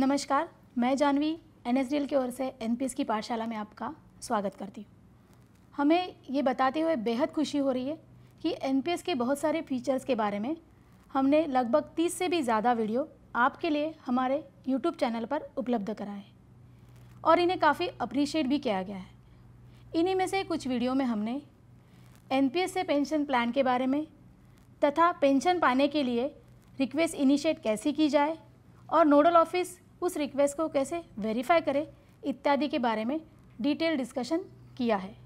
नमस्कार, मैं जानवी एन की ओर से एनपीएस की पाठशाला में आपका स्वागत करती हूँ। हमें ये बताते हुए बेहद खुशी हो रही है कि एनपीएस के बहुत सारे फीचर्स के बारे में हमने लगभग 30 से भी ज़्यादा वीडियो आपके लिए हमारे यूट्यूब चैनल पर उपलब्ध कराए और इन्हें काफ़ी अप्रिशिएट भी किया गया है। इन्हीं में से कुछ वीडियो में हमने एनपीएस से पेंशन प्लान के बारे में तथा पेंशन पाने के लिए रिक्वेस्ट इनिशिएट कैसे की जाए और नोडल ऑफ़िस उस रिक्वेस्ट को कैसे वेरीफाई करें, इत्यादि के बारे में डिटेल डिस्कशन किया है।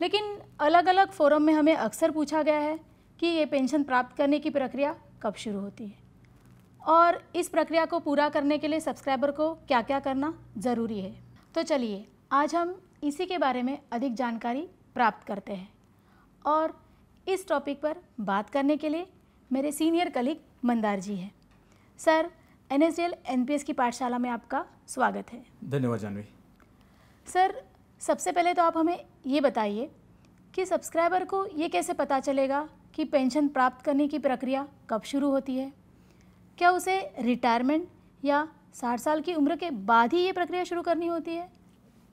लेकिन अलग अलग फोरम में हमें अक्सर पूछा गया है कि ये पेंशन प्राप्त करने की प्रक्रिया कब शुरू होती है। और इस प्रक्रिया को पूरा करने के लिए सब्सक्राइबर को क्या क्या करना ज़रूरी है। तो चलिए, आज हम इसी के बारे में अधिक जानकारी प्राप्त करते हैं। और इस टॉपिक पर बात करने के लिए मेरे सीनियर कलीग मंदार जी हैं। Sir N S D L N P S की पाठशाला में आपका स्वागत है। धन्यवाद जानवी। सर सबसे पहले तो आप हमें ये बताइए कि सब्सक्राइबर को ये कैसे पता चलेगा कि पेंशन प्राप्त करने की प्रक्रिया कब शुरू होती है? क्या उसे रिटायरमेंट या साठ साल की उम्र के बाद ही ये प्रक्रिया शुरू करनी होती है?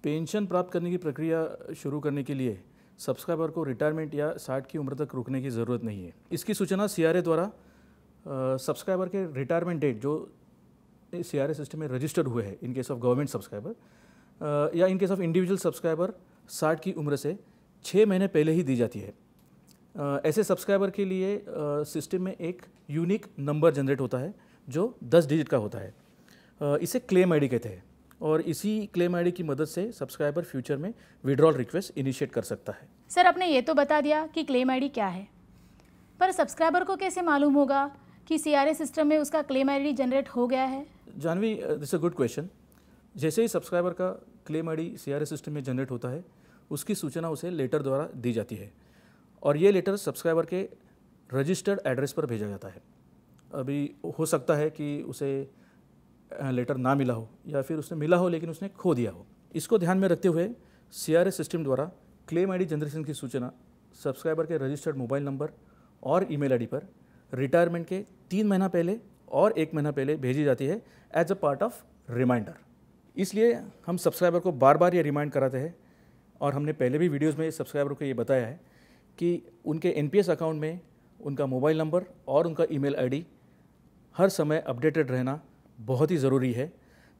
पेंशन प्राप्त करने की प्रक्रिया शुरू करने के लिए सब्सक्राइबर को रिटायरमेंट या साठ की उम्र तक रुकने की ज़रूरत नहीं है। इसकी सूचना सीआरए द्वारा सब्सक्राइबर के रिटायरमेंट डेट जो सी आर सिस्टम में रजिस्टर्ड हुए हैं in case of government subscriber या in case of individual subscriber साठ की उम्र से छः महीने पहले ही दी जाती है। ऐसे सब्सक्राइबर के लिए सिस्टम में एक यूनिक नंबर जनरेट होता है, जो दस डिजिट का होता है। इसे क्लेम आईडी कहते हैं, और इसी क्लेम आईडी की मदद से सब्सक्राइबर फ्यूचर में विड्रॉल रिक्वेस्ट इनिशिएट कर सकता है। सर, आपने ये तो बता दिया कि क्लेम आईडी क्या है, पर सब्सक्राइबर को कैसे मालूम होगा? कि सी सिस्टम में उसका क्लेम आईडी जनरेट हो गया है? Jahnavi this a good question जैसे ही सब्सक्राइबर का क्लेम आईडी सी सिस्टम में जनरेट होता है, उसकी सूचना उसे लेटर द्वारा दी जाती है और ये लेटर सब्सक्राइबर के रजिस्टर्ड एड्रेस पर भेजा जाता है। अभी हो सकता है कि उसे लेटर ना मिला हो या फिर उसने मिला हो लेकिन उसने खो दिया हो। इसको ध्यान में रखते हुए सी सिस्टम द्वारा क्लेम आईडी जनरेशन की सूचना सब्सक्राइबर के रजिस्टर्ड मोबाइल नंबर और ईमेल आईडी पर रिटायरमेंट के तीन महीना पहले और एक महीना पहले भेजी जाती है as a part of reminder इसलिए हम सब्सक्राइबर को बार बार ये रिमाइंड कराते हैं और हमने पहले भी वीडियोज़ में सब्सक्राइबर को ये बताया है कि उनके एनपीएस अकाउंट में उनका मोबाइल नंबर और उनका ईमेल आईडी हर समय अपडेटेड रहना बहुत ही ज़रूरी है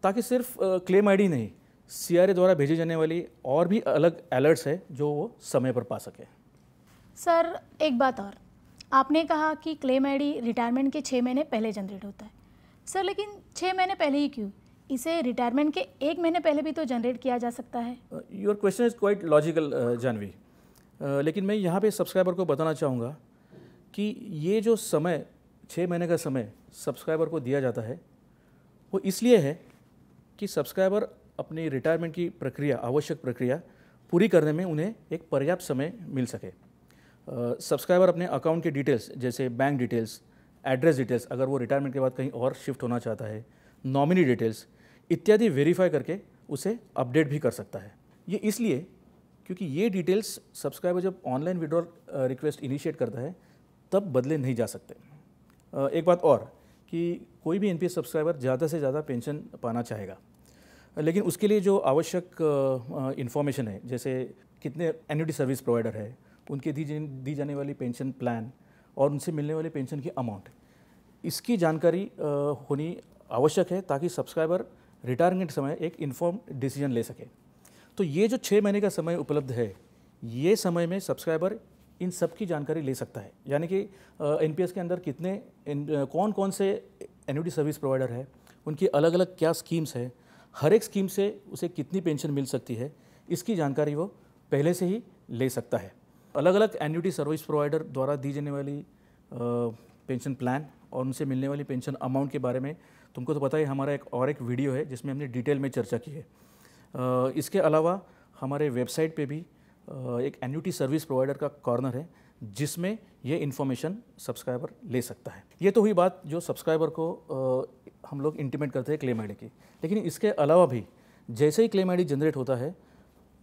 ताकि सिर्फ़ क्लेम आईडी नहीं सीआरए द्वारा भेजी जाने वाली और भी अलग अलर्ट्स है जो वो समय पर पा सके। सर एक बात और। आपने कहा कि क्लेम आईडी रिटायरमेंट के छः महीने पहले जनरेट होता है। सर लेकिन छः महीने पहले ही क्यों? इसे रिटायरमेंट के एक महीने पहले भी तो जनरेट किया जा सकता है। Your question is quite logical Jahnavi लेकिन मैं यहाँ पे सब्सक्राइबर को बताना चाहूँगा कि ये जो समय छः महीने का समय सब्सक्राइबर को दिया जाता है, वो इसलिए है कि सब्सक्राइबर अपनी रिटायरमेंट की प्रक्रिया, आवश्यक प्रक्रिया पूरी करने में उन्हें एक पर्याप्त समय मिल सके। सब्सक्राइबर अपने अकाउंट के डिटेल्स जैसे बैंक डिटेल्स एड्रेस डिटेल्स अगर वो रिटायरमेंट के बाद कहीं और शिफ्ट होना चाहता है नॉमिनी डिटेल्स इत्यादि वेरीफाई करके उसे अपडेट भी कर सकता है। ये इसलिए क्योंकि ये डिटेल्स सब्सक्राइबर जब ऑनलाइन विड्रॉल रिक्वेस्ट इनिशिएट करता है, तब बदले नहीं जा सकते। एक बात और कि कोई भी एनपीएस सब्सक्राइबर ज़्यादा से ज़्यादा पेंशन पाना चाहेगा। लेकिन उसके लिए जो आवश्यक इन्फॉर्मेशन है, जैसे कितने एन्यूटी सर्विस प्रोवाइडर है उनके दी दी जाने वाली पेंशन प्लान और उनसे मिलने वाली पेंशन की अमाउंट इसकी जानकारी होनी आवश्यक है ताकि सब्सक्राइबर रिटायरमेंट समय एक इन्फॉर्म डिसीज़न ले सके। तो ये जो छः महीने का समय उपलब्ध है, ये समय में सब्सक्राइबर इन सब की जानकारी ले सकता है। यानी कि एनपीएस के अंदर कितने कौन कौन से एन्यूटी सर्विस प्रोवाइडर है, उनकी अलग अलग क्या स्कीम्स है, हर एक स्कीम से उसे कितनी पेंशन मिल सकती है, इसकी जानकारी वो पहले से ही ले सकता है। अलग अलग एन्यूटी सर्विस प्रोवाइडर द्वारा दी जाने वाली पेंशन प्लान और उनसे मिलने वाली पेंशन अमाउंट के बारे में तुमको तो पता ही हमारा एक और एक वीडियो है जिसमें हमने डिटेल में चर्चा की है। इसके अलावा हमारे वेबसाइट पे भी एक एन्यूटी सर्विस प्रोवाइडर का कॉर्नर है जिसमें ये इन्फॉर्मेशन सब्सक्राइबर ले सकता है। ये तो हुई बात जो सब्सक्राइबर को हम लोग इंटीमेट करते हैं क्लेम आई की। लेकिन इसके अलावा भी जैसे ही क्लेम आईडी जनरेट होता है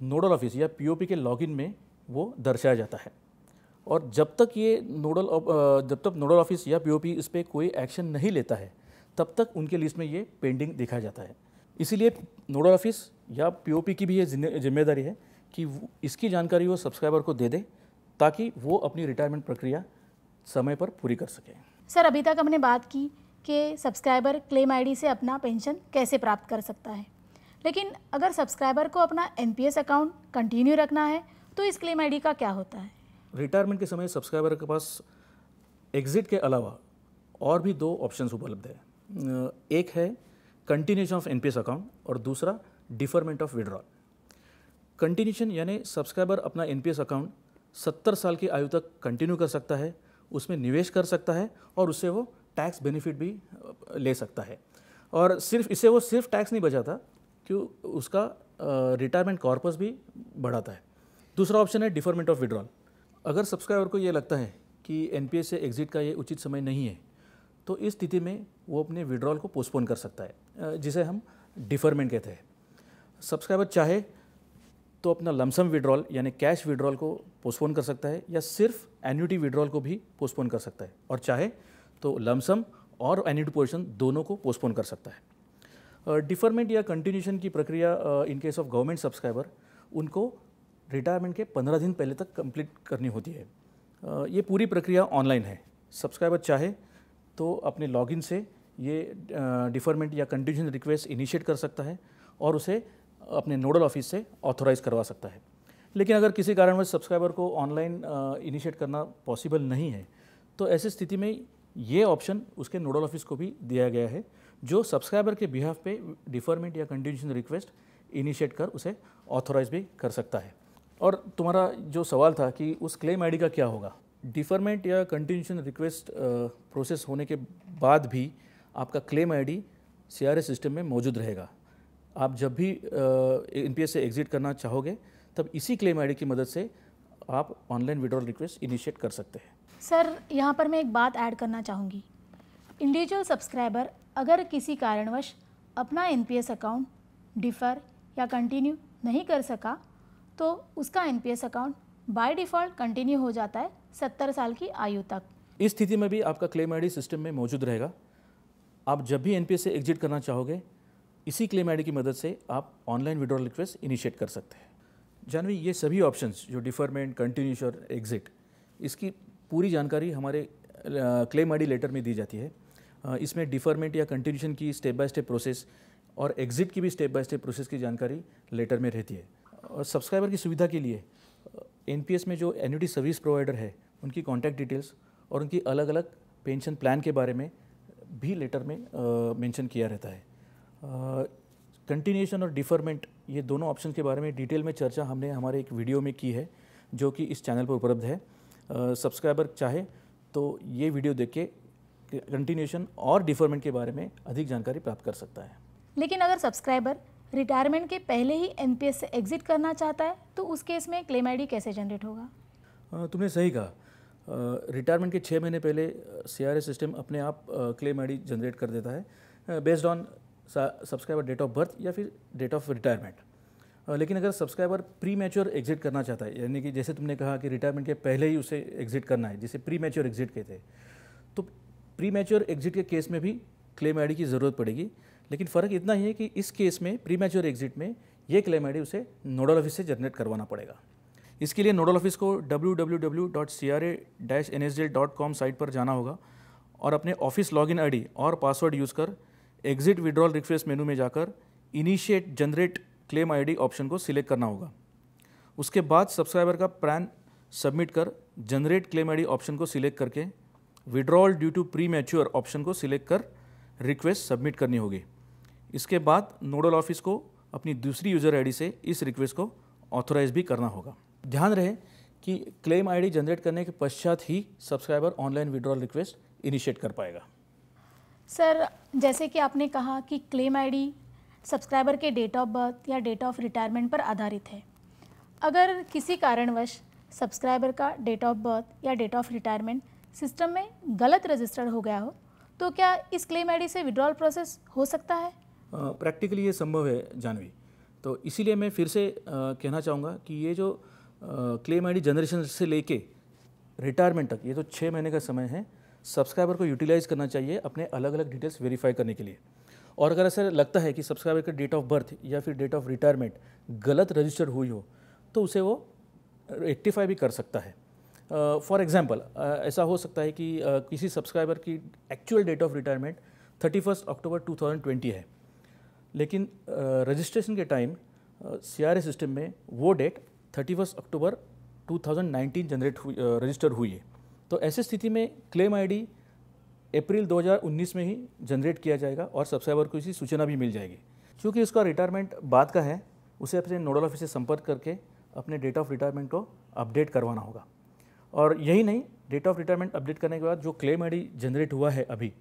नोडल ऑफ़िस या पीओपी के लॉगिन में वो दर्शाया जाता है। और जब तक ये नोडल जब तक नोडल ऑफ़िस या पीओपी इस पर कोई एक्शन नहीं लेता है, तब तक उनके लिस्ट में ये पेंडिंग देखा जाता है। इसीलिए नोडल ऑफ़िस या पीओपी की भी ये ज़िम्मेदारी है कि इसकी जानकारी वो सब्सक्राइबर को दे दे, ताकि वो अपनी रिटायरमेंट प्रक्रिया समय पर पूरी कर सके। सर, अभी तक हमने बात की कि सब्सक्राइबर क्लेम आईडी से अपना पेंशन कैसे प्राप्त कर सकता है। लेकिन अगर सब्सक्राइबर को अपना एनपीएस अकाउंट कंटिन्यू रखना है तो इस क्लेम आईडी का क्या होता है? रिटायरमेंट के समय सब्सक्राइबर के पास एग्जिट के अलावा और भी दो ऑप्शंस उपलब्ध है। एक है कंटिन्यूशन ऑफ़ एनपीएस अकाउंट और दूसरा डिफरमेंट ऑफ़ विड्रॉल कंटिन्यूशन यानी सब्सक्राइबर अपना एनपीएस अकाउंट 70 साल की आयु तक कंटिन्यू कर सकता है, उसमें निवेश कर सकता है और उससे वो टैक्स बेनिफिट भी ले सकता है। और सिर्फ़, इससे वो सिर्फ़ टैक्स नहीं बचाता, क्यों? उसका रिटायरमेंट कॉर्पस भी बढ़ाता है। दूसरा ऑप्शन है डिफरमेंट ऑफ़ विड्रॉल अगर सब्सक्राइबर को ये लगता है कि एन से एग्जिट का ये उचित समय नहीं है तो इस स्थिति में वो अपने विड्रॉल को पोस्टपोन कर सकता है जिसे हम डिफरमेंट कहते हैं। सब्सक्राइबर चाहे तो अपना लमसम विड्रॉल यानी कैश विड्रॉल को पोस्टपोन कर सकता है, या सिर्फ़ एन्यूटी विड्रॉल को भी पोस्टपोन कर सकता है, और चाहे तो लमसम और एन्यूटी पोर्शन दोनों को पोस्टपोन कर सकता है। डिफरमेंट या कंटिन्यूशन की प्रक्रिया in case of government subscriber उनको रिटायरमेंट के पंद्रह दिन पहले तक कंप्लीट करनी होती है। ये पूरी प्रक्रिया ऑनलाइन है। सब्सक्राइबर चाहे तो अपने लॉगिन से ये डिफरमेंट या कंटिन्यूशन रिक्वेस्ट इनिशिएट कर सकता है और उसे अपने नोडल ऑफ़िस से ऑथोराइज करवा सकता है। लेकिन अगर किसी कारणवश सब्सक्राइबर को ऑनलाइन इनिशिएट करना पॉसिबल नहीं है तो ऐसी स्थिति में ये ऑप्शन उसके नोडल ऑफ़िस को भी दिया गया है, जो सब्सक्राइबर के बिहाफ पे डिफरमेंट या कंटिन्यूशन रिक्वेस्ट इनिशिएट कर उसे ऑथोराइज भी कर सकता है। और तुम्हारा जो सवाल था कि उस क्लेम आईडी का क्या होगा? डिफरमेंट या कंटिन्यूशन रिक्वेस्ट प्रोसेस होने के बाद भी आपका क्लेम आईडी सीआरएस सिस्टम में मौजूद रहेगा। आप जब भी एनपीएस से एग्जिट करना चाहोगे, तब इसी क्लेम आईडी की मदद से आप ऑनलाइन विड्रॉल रिक्वेस्ट इनिशिएट कर सकते हैं। सर, यहाँ पर मैं एक बात ऐड करना चाहूँगी। इंडिविजुअल सब्सक्राइबर अगर किसी कारणवश अपना एनपीएस अकाउंट डिफ़र या कंटिन्यू नहीं कर सका तो उसका NPS account by default continue हो जाता है सत्तर साल की आयु तक। इस स्थिति में भी आपका क्लेम आईडी सिस्टम में मौजूद रहेगा। आप जब भी एनपीएस से एग्जिट करना चाहोगे, इसी क्लेम आईडी की मदद से आप ऑनलाइन विड्रॉल रिक्वेस्ट इनिशिएट कर सकते हैं। जानवी, ये सभी ऑप्शंस जो डिफरमेंट कंटिन्यूश और एग्जिट इसकी पूरी जानकारी हमारे क्लेम आईडी लेटर में दी जाती है। इसमें डिफरमेंट या कंटिन्यूशन की स्टेप बाय स्टेप प्रोसेस और एग्जिट की भी स्टेप बाय स्टेप प्रोसेस की जानकारी लेटर में रहती है। और सब्सक्राइबर की सुविधा के लिए एनपीएस में जो एन्यूटी सर्विस प्रोवाइडर है, उनकी कॉन्टैक्ट डिटेल्स और उनकी अलग अलग पेंशन प्लान के बारे में भी लेटर में मेंशन किया रहता है। कंटिन्यूशन और डिफरमेंट ये दोनों ऑप्शन के बारे में डिटेल में चर्चा हमने हमारे एक वीडियो में की है, जो कि इस चैनल पर उपलब्ध है। सब्सक्राइबर चाहे तो ये वीडियो देख के कंटिन्यूशन और डिफरमेंट के बारे में अधिक जानकारी प्राप्त कर सकता है। लेकिन अगर सब्सक्राइबर रिटायरमेंट के पहले ही एनपीएस से एग्जिट करना चाहता है तो उस केस में क्लेम आईडी कैसे जनरेट होगा? तुमने सही कहा। रिटायरमेंट के छः महीने पहले सी सिस्टम अपने आप क्लेम आईडी जनरेट कर देता है based on subscriber date of birth या फिर डेट ऑफ़ रिटायरमेंट लेकिन अगर सब्सक्राइबर प्री मैच्योर एग्जिट करना चाहता है, यानी कि जैसे तुमने कहा कि रिटायरमेंट के पहले ही उसे एग्जिट करना है, जिसे प्री मैच्योर एग्जिट कहते हैं तो प्री मैच्योर एग्जिट के केस में भी क्लेम आईडी की ज़रूरत पड़ेगी। लेकिन फ़र्क इतना ही है कि इस केस में प्री मैच्योर एग्जिट में, ये क्लेम आईडी उसे नोडल ऑफ़िस से जनरेट करवाना पड़ेगा। इसके लिए नोडल ऑफ़िस को www.cra-nsdl.com साइट पर जाना होगा और अपने ऑफ़िस लॉगिन आईडी और पासवर्ड यूज़ कर एग्जिट विड्रॉल रिक्वेस्ट मेनू में जाकर initiate generate claim ID option को सिलेक्ट करना होगा। उसके बाद सब्सक्राइबर का प्लान सबमिट कर जनरेट क्लेम आईडी ऑप्शन को सिलेक्ट करके withdrawal due to premature option को सिलेक्ट कर रिक्वेस्ट सबमिट करनी होगी। इसके बाद नोडल ऑफ़िस को अपनी दूसरी यूज़र आईडी से इस रिक्वेस्ट को ऑथोराइज भी करना होगा। ध्यान रहे कि क्लेम आईडी जनरेट करने के पश्चात ही subscriber online withdrawal request initiate कर पाएगा। सर, जैसे कि आपने कहा कि क्लेम आईडी सब्सक्राइबर के डेट ऑफ़ बर्थ या डेट ऑफ़ रिटायरमेंट पर आधारित है। अगर किसी कारणवश सब्सक्राइबर का डेट ऑफ़ बर्थ या डेट ऑफ़ रिटायरमेंट सिस्टम में गलत रजिस्टर्ड हो गया हो तो क्या इस क्लेम आईडी से विड्रॉल प्रोसेस हो सकता है? प्रैक्टिकली ये संभव है जानवी। तो इसीलिए मैं फिर से कहना चाहूँगा कि ये जो क्लेम आईडी जनरेशन से लेके रिटायरमेंट तक ये तो छः महीने का समय है। सब्सक्राइबर को यूटिलाइज करना चाहिए अपने अलग अलग डिटेल्स वेरीफाई करने के लिए। और अगर ऐसा लगता है कि सब्सक्राइबर का डेट ऑफ़ बर्थ या फिर डेट ऑफ़ रिटायरमेंट गलत रजिस्टर हुई हो तो उसे वो रेक्टिफाई भी कर सकता है। फॉर uh, एग्ज़ाम्पल uh, ऐसा हो सकता है कि uh, किसी सब्सक्राइबर की actual date of retirement thirty first October two thousand twenty है। लेकिन रजिस्ट्रेशन के time C R A system में वो डेट थर्टी अक्टूबर 2019 जनरेट हुई रजिस्टर हुई है। तो ऐसी स्थिति में क्लेम आईडी अप्रैल 2019 में ही जनरेट किया जाएगा और सब्सक्राइबर को इसी सूचना भी मिल जाएगी। क्योंकि उसका रिटायरमेंट बाद का है, उसे अपने नोडल ऑफ़िस से संपर्क करके अपने डेट ऑफ़ रिटायरमेंट को अपडेट करवाना होगा। और यही नहीं डेट ऑफ़ रिटायरमेंट अपडेट करने के बाद जो क्लेम आईडी जनरेट हुआ है अभी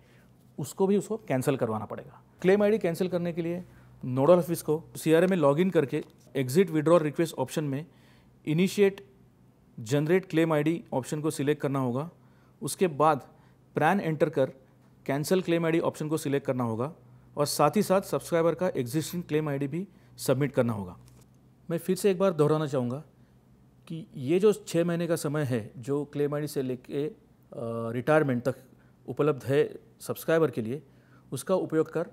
उसको भी उसको कैंसिल करवाना पड़ेगा। क्लेम आईडी कैंसिल करने के लिए नोडल ऑफ़िस को सी में लॉगिन करके एग्जिट विड्रॉल रिक्वेस्ट ऑप्शन में initiate generate claim ID option को सिलेक्ट करना होगा। उसके बाद प्रैन एंटर कर कैंसिल क्लेम आईडी ऑप्शन को सिलेक्ट करना होगा और साथ ही साथ सब्सक्राइबर का एग्जिस्टिंग क्लेम आईडी भी सबमिट करना होगा। मैं फिर से एक बार दोहराना चाहूँगा कि ये जो छः महीने का समय है जो क्लेम आईडी से लेके रिटायरमेंट तक उपलब्ध है सब्सक्राइबर के लिए, उसका उपयोग कर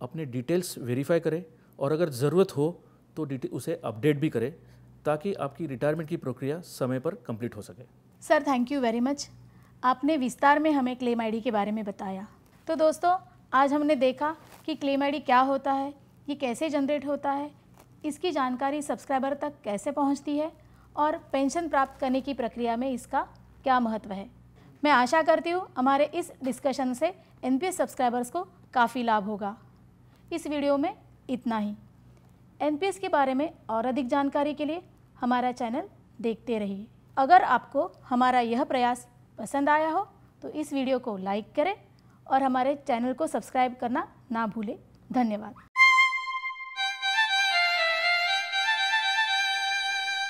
अपने डिटेल्स वेरीफाई करें और अगर ज़रूरत हो तो डिटे उसे अपडेट भी करें ताकि आपकी रिटायरमेंट की प्रक्रिया समय पर कंप्लीट हो सके। Sir thank you very much आपने विस्तार में हमें क्लेम आईडी के बारे में बताया। तो दोस्तों, आज हमने देखा कि क्लेम आईडी क्या होता है, ये कैसे जनरेट होता है, इसकी जानकारी सब्सक्राइबर तक कैसे पहुँचती है और पेंशन प्राप्त करने की प्रक्रिया में इसका क्या महत्व है। मैं आशा करती हूँ हमारे इस डिस्कशन से एन सब्सक्राइबर्स को काफ़ी लाभ होगा। इस वीडियो में इतना ही। एनपीएस के बारे में और अधिक जानकारी के लिए हमारा चैनल देखते रहिए। अगर आपको हमारा यह प्रयास पसंद आया हो तो इस वीडियो को लाइक करें और हमारे चैनल को सब्सक्राइब करना ना भूलें। धन्यवाद।